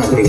pueda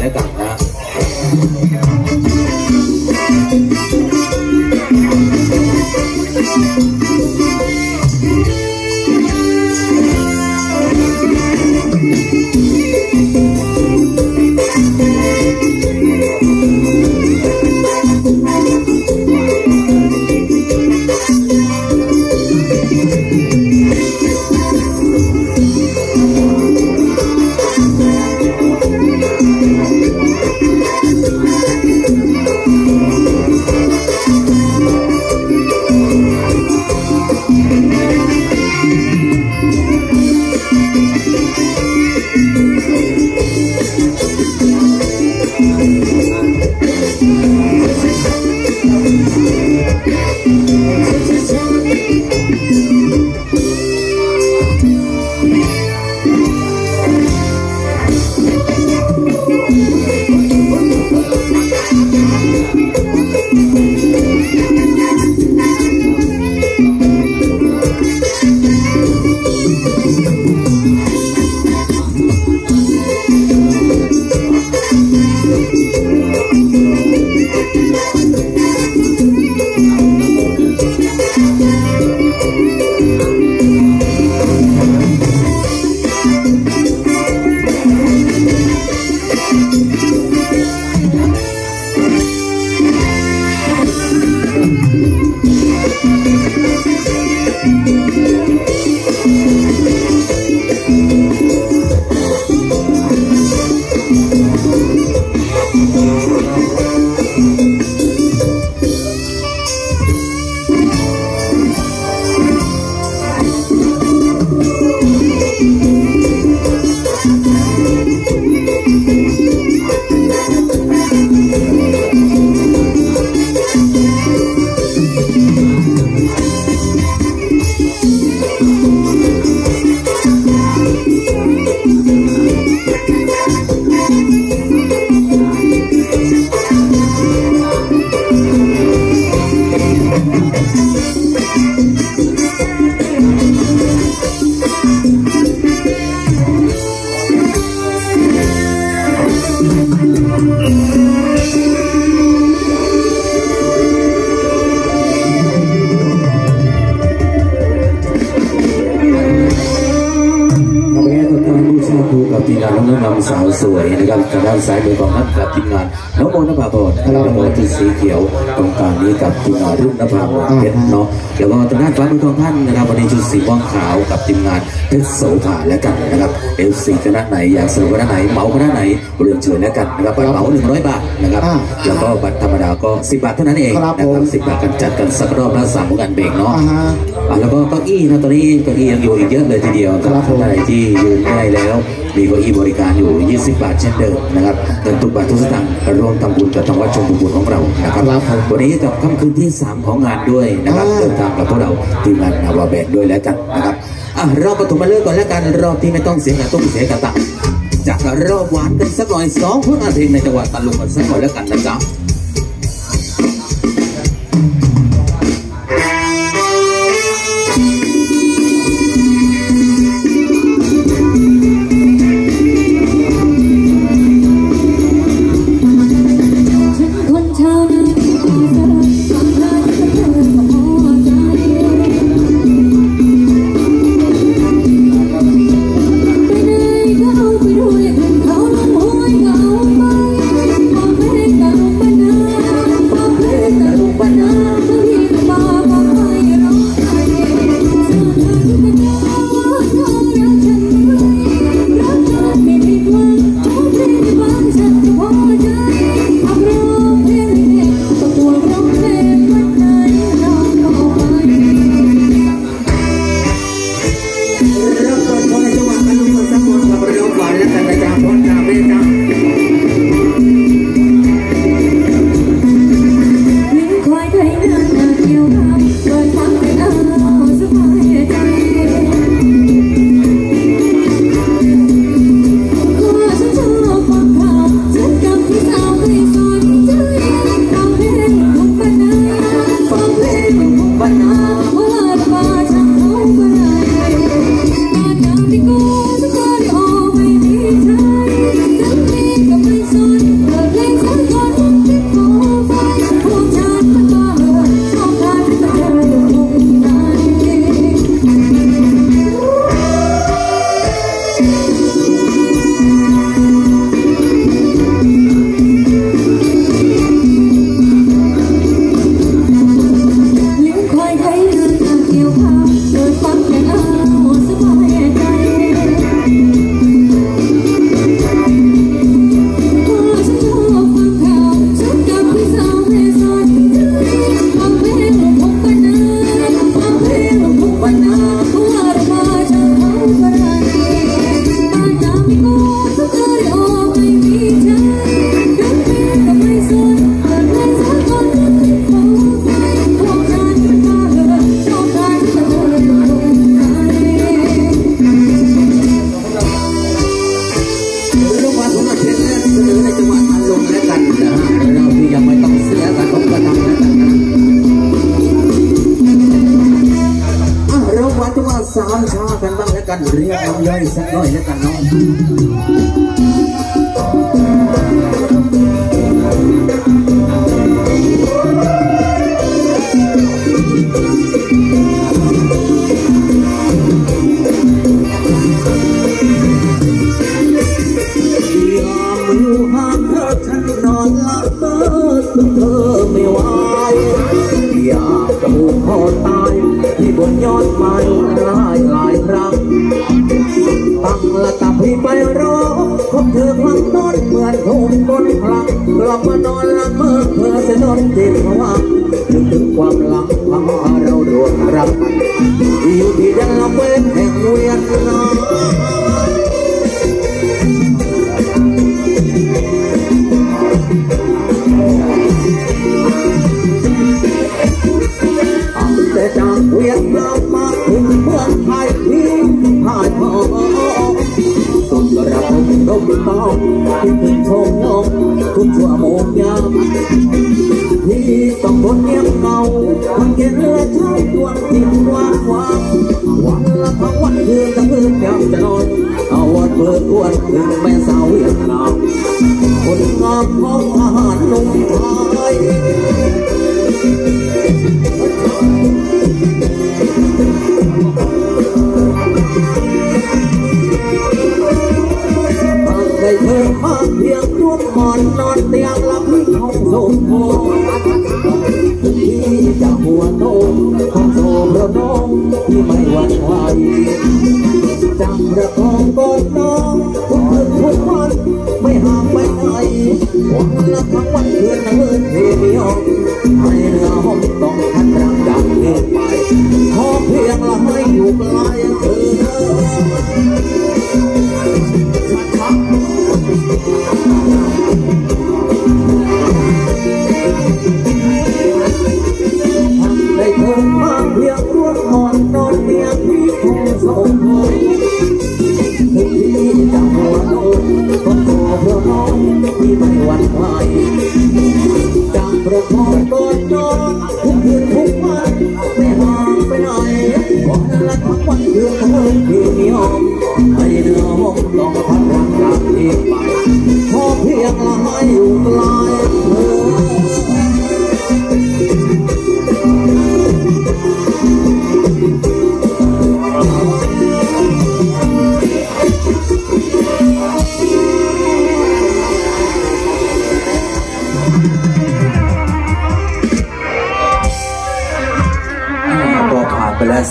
นะครับทางด้านซ้ายมือของท่านกับทีมงานน้องโมนภาบดน้องโมจุดสีเขียวตรงกลางนี้กับทีมงานรุ่นนภาบดเพชรเนาะแล้วก็ทางด้านฟ้ามือของท่านนะครับวันนี้ชุดสีม่วงขาวกับทีมงานเพชรโสภาและกันนะครับเอฟซีคณะไหนอยากสนุกคณะไหนเหมาคณะไหนเรียนเชิญแล้วกันนะครับบัตรเหมาหนึ่งร้อยบาทนะครับแล้วก็บัตรธรรมดาก็สิบบาทเท่านั้นเองนะครับสิบบาทกันจัดกันสักรอบละสามวันเบรกเนาะอ่าฮะอะแล้วก็เก้าอี้นะตอนนี้เก้าอี้ยังอยู่อีกเยอะเลยทีเดียวครับผมท่านใดที่ยืนได้แล้ว มีเก้าอี้บริการอยู่ 20 บาทเช่นเดิมนะครับเงินทุกบาททุกสตางค์ร่วมทำบุญกับทางวัดชมบุญของเรานะครับครับผมวันนี้กับค่ำคืนที่ 3 ของงานด้วยนะครับอ่าเดินทางกับพวกเราทีมงานนาวาแบกด้วยแล้วกันนะครับอะรอบปฐมฤกษ์ก่อนแล้วกันรอบที่ไม่ต้องเสียงกระตุ้งเสียกระตังจากรอบหวานกันสักหน่อยสองคนอาทิตย์ในจังหวัดตะลุงกันสักหน่อยแล้วกันนะจ๊ะ เรียกน้ำย่อยสักหน่อยแล้วกันเนาะยามอยู่ห่างเธอฉันนอนหลับเธอไม่ไหวอยากจะผูกคอตายที่บนยอดไม้หลายหลายครั้ง จะ เย็นและเช้าดวงจิ ให้อยู่ไกล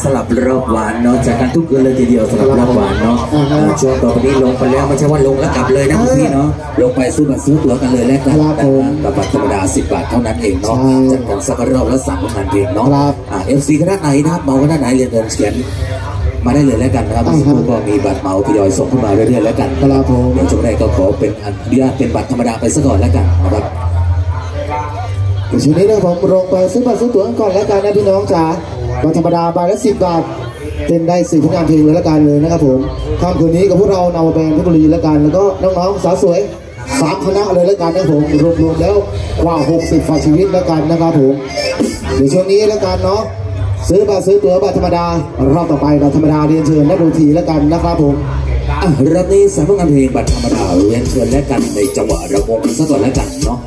สลับรอบหวานเนาะจากกันทุกคืนเลยทีเดียวสลับรอบหวานเนาะอ่าฮะเออช่วงต่อไปนี้ลงไปแล้วไม่ใช่ว่าลงแล้วกลับเลยนะคุณพี่เนาะลงไปซื้อบัตรซื้อตั๋วกันเลยแล้วกันครับผมกับบัตรธรรมดา10บาทเท่านั้นเองเนาะใช่จากกันสักรอบละสามผลงานเพลงเนาะครับอ่า FC คณะไหนนะครับเหมาคณะไหนเรียนเชิญเขียนมาได้เลยแล้วกันนะครับอ่าฮะสักครู่ก็มีบัตรเหมาทยอยส่งเข้ามาเรื่อยๆแล้วกันครับผมเดี๋ยวช่วงแรกก็ขอเป็นอนุญาตเป็นบัตรธรรมดาไปซะก่อนแล้วกันนะครับเดี๋ยวช่วงนี้นะผมลงไปซื้อบัตรซื้อตั๋วกันก่อนแล้วกันนะพี่น้องจ๋า บัตรธรรมดาใบละสิบบาทเต้นได้สี่ผลงานเพลงเลยแล้วกันเลยนะครับผมค่ำคืนนี้กับพวกเรานาวแบนเพชรบุรีล้วกันแล้วก็น้องๆสาวสวยสามคณะเลยล้วกันนะครับผมรวมๆแล้วกว่า60ฝ่าชีวิตล้วกันนะครับผมเดี๋ยวช่วงนี้ล้วกันเนาะซื้อบัตรซื้อตั๋วบัตรธรรมดารอบต่อไปบัตรธรรมดาเรียนเชิญนักดนตรีแล้วกันนะครับผมรอบนี้สามผลงานเพลงบัตรธรรมดาเรียนเชิญและกันในจังหวะระวงกันซะก่อนแล้วกันเนาะ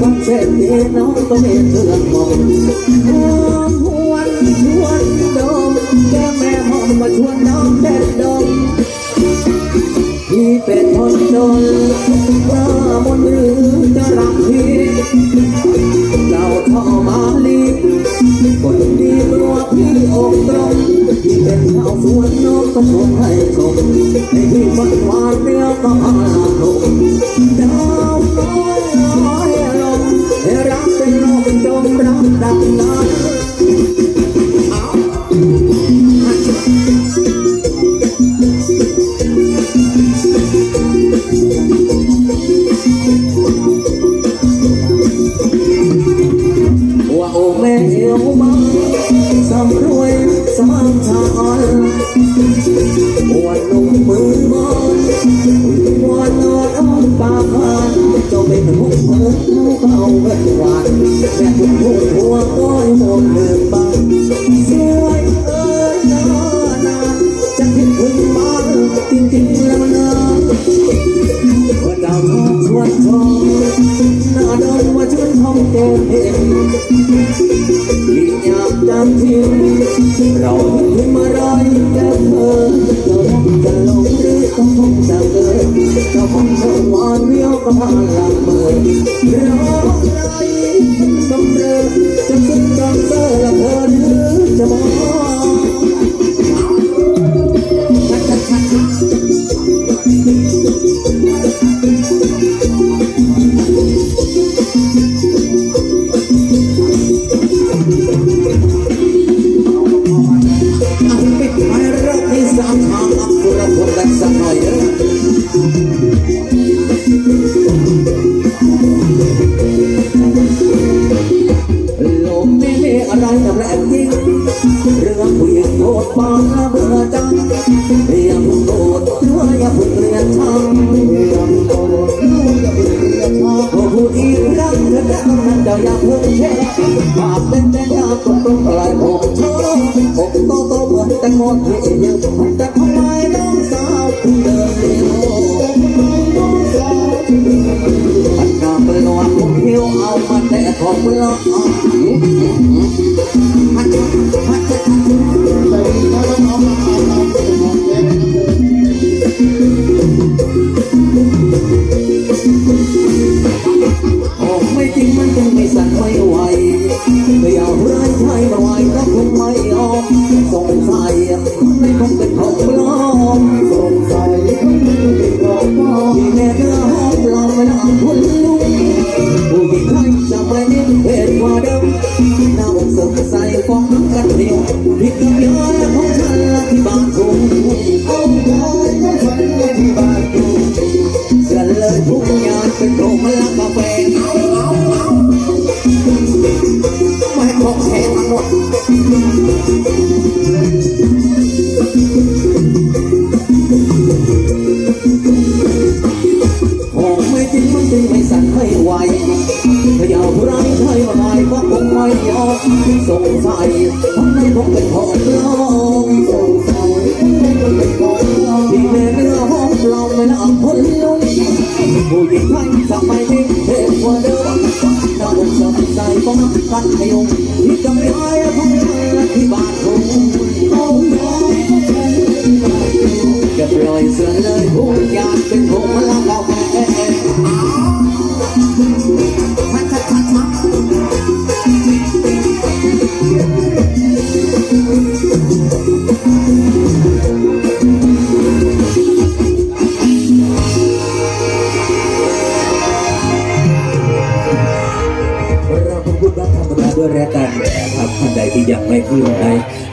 วัดเช่นเดียน้องก็เห็เรื่องมองหอมหวนชวนดมแก้แม่หอมมาชวนน้องเด็ดดมพี่เป็นคนจนเพรามนหรือจะรักพี่เราท่อมาลีกดดีรัวพี่อกตรงพี่เป็นชาวสวนน้องก็ชมให้ชมให้พี่หวานหวาน Rao Tumra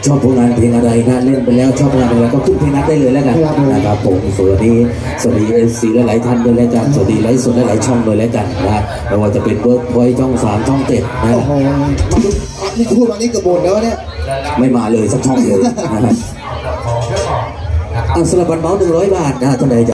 ชอบผลงานเพลงอะไรนะเล่นไปแล้วชอบผลงานอะไรก็ขึ้นเพลงนั้นได้เลยแล้วกันนะครับผมสวัสดีสวัสดี FC หลายๆท่านด้วยแล้วกันสวัสดีไลฟ์สดหลายๆช่องด้วยแล้วกันนะไม่ว่าจะเป็นเวิร์คพอยท์ช่องสามช่องเจ็ดนะโอ้โหนี่พูดมานี่เกระบนแล้วเนี่ยไม่มาเลยสักช่องเลยนะครับอะสำหรับบัตรเหมาหนึ่งร้อยบาทนะท่านใดจะ